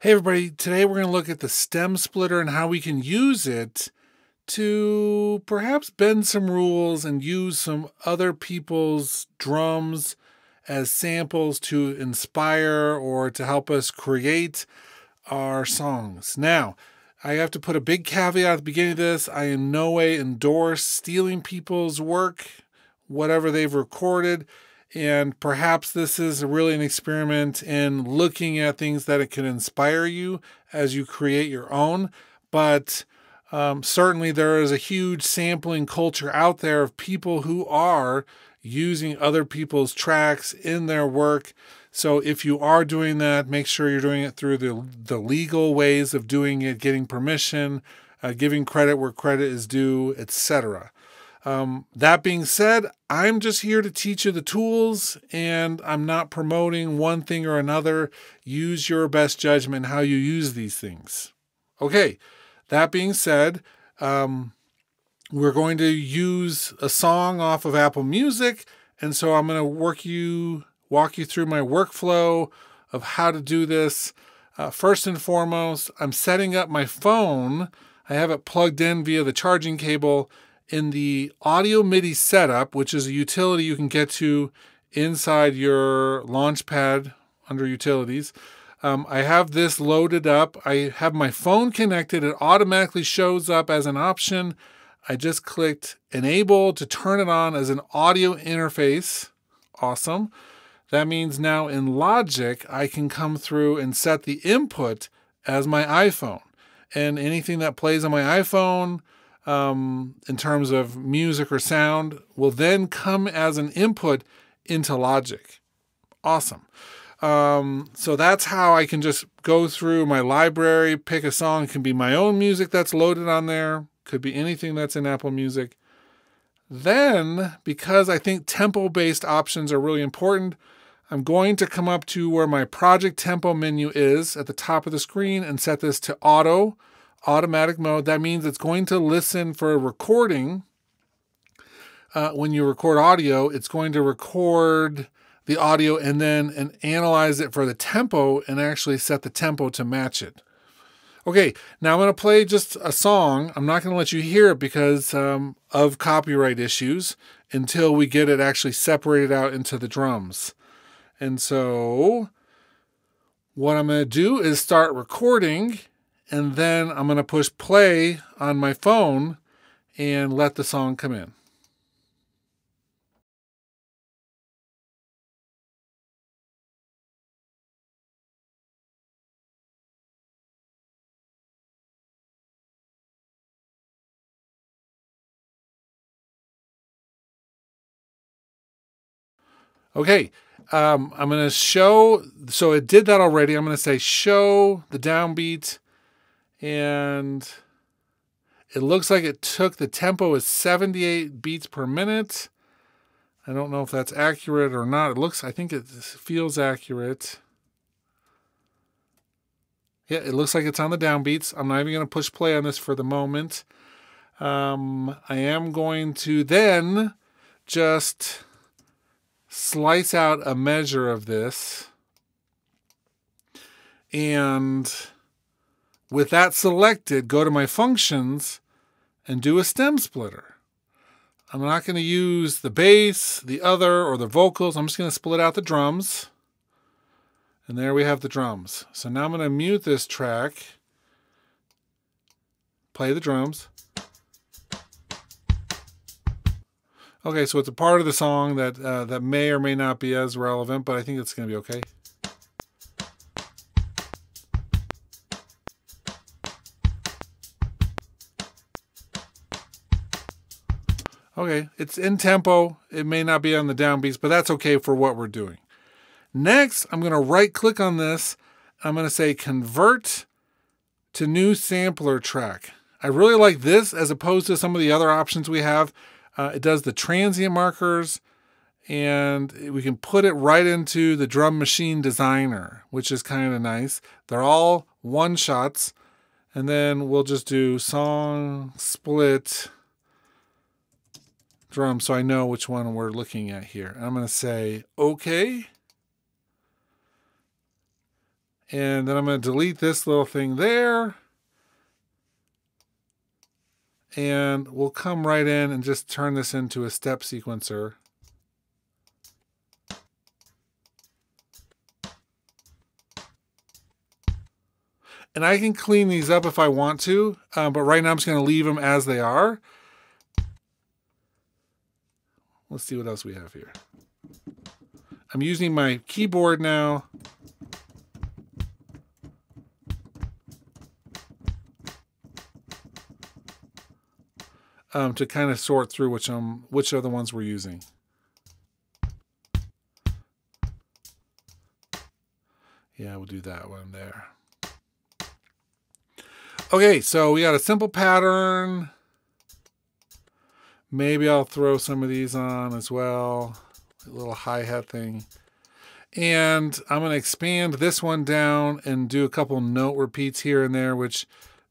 Hey, everybody. Today we're going to look at the stem splitter and how we can use it to perhaps bend some rules and use some other people's drums as samples to inspire or to help us create our songs. Now, I have to put a big caveat at the beginning of this. I in no way endorse stealing people's work, whatever they've recorded. And perhaps this is really an experiment in looking at things that it can inspire you as you create your own. But um, certainly there is a huge sampling culture out there of people who are using other people's tracks in their work. So if you are doing that, make sure you're doing it through the, the legal ways of doing it, getting permission, uh, giving credit where credit is due, etc. Um, that being said, I'm just here to teach you the tools and I'm not promoting one thing or another. Use your best judgment how you use these things. Okay, that being said, um, we're going to use a song off of Apple Music. And so I'm going to work you, walk you through my workflow of how to do this. Uh, first and foremost, I'm setting up my phone. I have it plugged in via the charging cable in the audio MIDI setup, which is a utility you can get to inside your Launchpad under utilities. Um, I have this loaded up. I have my phone connected. It automatically shows up as an option. I just clicked enable to turn it on as an audio interface. Awesome. That means now in Logic, I can come through and set the input as my iPhone. And anything that plays on my iPhone, um, in terms of music or sound will then come as an input into Logic. Awesome. Um, so that's how I can just go through my library, pick a song. It can be my own music that's loaded on there, could be anything that's in Apple Music. Then, because I think tempo based options are really important, I'm going to come up to where my project tempo menu is at the top of the screen and set this to auto automatic mode. That means it's going to listen for a recording. Uh, when you record audio, it's going to record the audio and then and analyze it for the tempo and actually set the tempo to match it. Okay, now I'm going to play just a song. I'm not going to let you hear it because um, of copyright issues until we get it actually separated out into the drums. And so, what I'm going to do is start recording and then I'm going to push play on my phone and let the song come in. Okay, um, I'm going to show, so it did that already. I'm going to say show the downbeat and it looks like it took the tempo is 78 beats per minute. I don't know if that's accurate or not. It looks, I think it feels accurate. Yeah, it looks like it's on the downbeats. I'm not even going to push play on this for the moment. Um, I am going to then just slice out a measure of this and with that selected, go to my functions and do a stem splitter. I'm not going to use the bass, the other, or the vocals. I'm just going to split out the drums. And there we have the drums. So now I'm going to mute this track, play the drums. Okay, so it's a part of the song that uh, that may or may not be as relevant, but I think it's going to be okay. Okay, it's in tempo. It may not be on the downbeats, but that's okay for what we're doing. Next, I'm going to right click on this. I'm going to say convert to new sampler track. I really like this as opposed to some of the other options we have. Uh, it does the transient markers and we can put it right into the drum machine designer, which is kind of nice. They're all one shots. And then we'll just do song split drum so I know which one we're looking at here. I'm going to say OK. And then I'm going to delete this little thing there. And we'll come right in and just turn this into a step sequencer. And I can clean these up if I want to, um, but right now I'm just going to leave them as they are. Let's see what else we have here. I'm using my keyboard now. Um, to kind of sort through which um which are the ones we're using. Yeah, we'll do that one there. Okay, so we got a simple pattern. Maybe I'll throw some of these on as well. A little hi-hat thing. And I'm going to expand this one down and do a couple note repeats here and there, which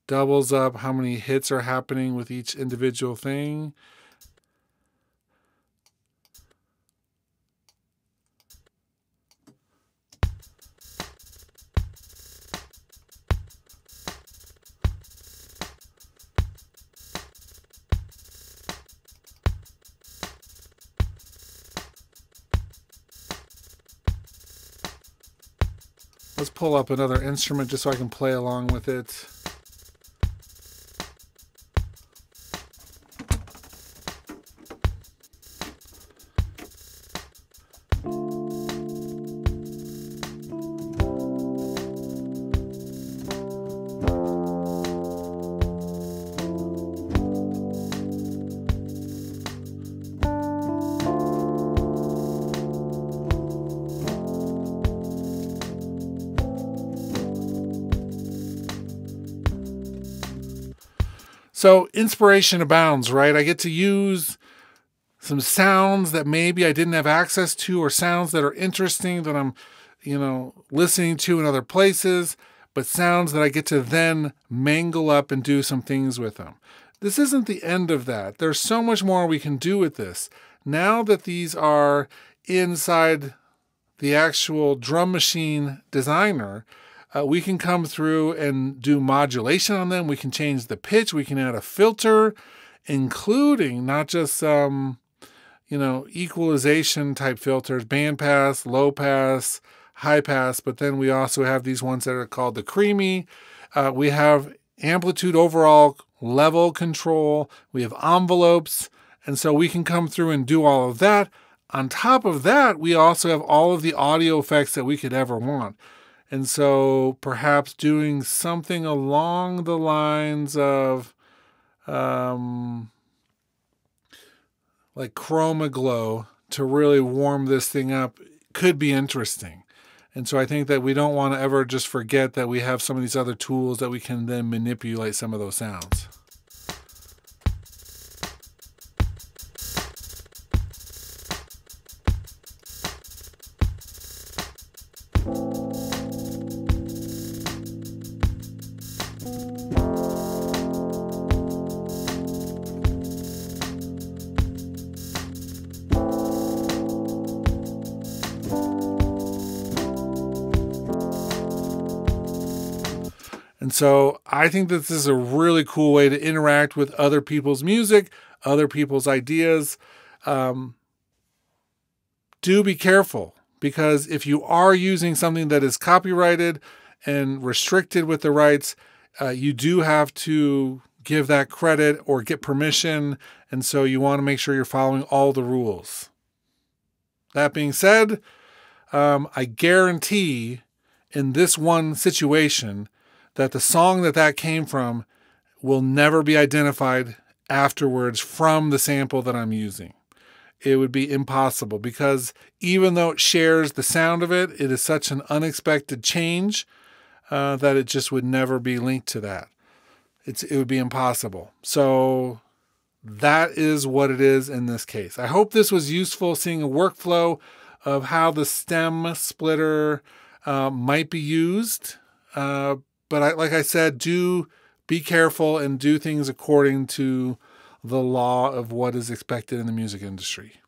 doubles up how many hits are happening with each individual thing. Pull up another instrument just so I can play along with it. So inspiration abounds, right? I get to use some sounds that maybe I didn't have access to or sounds that are interesting that I'm, you know, listening to in other places, but sounds that I get to then mangle up and do some things with them. This isn't the end of that. There's so much more we can do with this. Now that these are inside the actual drum machine designer, uh, we can come through and do modulation on them. We can change the pitch. We can add a filter, including not just um, you know equalization type filters, band pass, low pass, high pass, but then we also have these ones that are called the creamy. Uh, we have amplitude overall level control. We have envelopes, and so we can come through and do all of that. On top of that, we also have all of the audio effects that we could ever want. And so perhaps doing something along the lines of um, like ChromaGlow to really warm this thing up could be interesting. And so I think that we don't want to ever just forget that we have some of these other tools that we can then manipulate some of those sounds. So I think that this is a really cool way to interact with other people's music, other people's ideas. Um, do be careful because if you are using something that is copyrighted and restricted with the rights, uh, you do have to give that credit or get permission. And so you want to make sure you're following all the rules. That being said, um, I guarantee in this one situation, that the song that that came from will never be identified afterwards from the sample that I'm using. It would be impossible because even though it shares the sound of it, it is such an unexpected change uh, that it just would never be linked to that. It's, it would be impossible. So that is what it is in this case. I hope this was useful seeing a workflow of how the stem splitter uh, might be used. Uh, but I, like I said, do be careful and do things according to the law of what is expected in the music industry.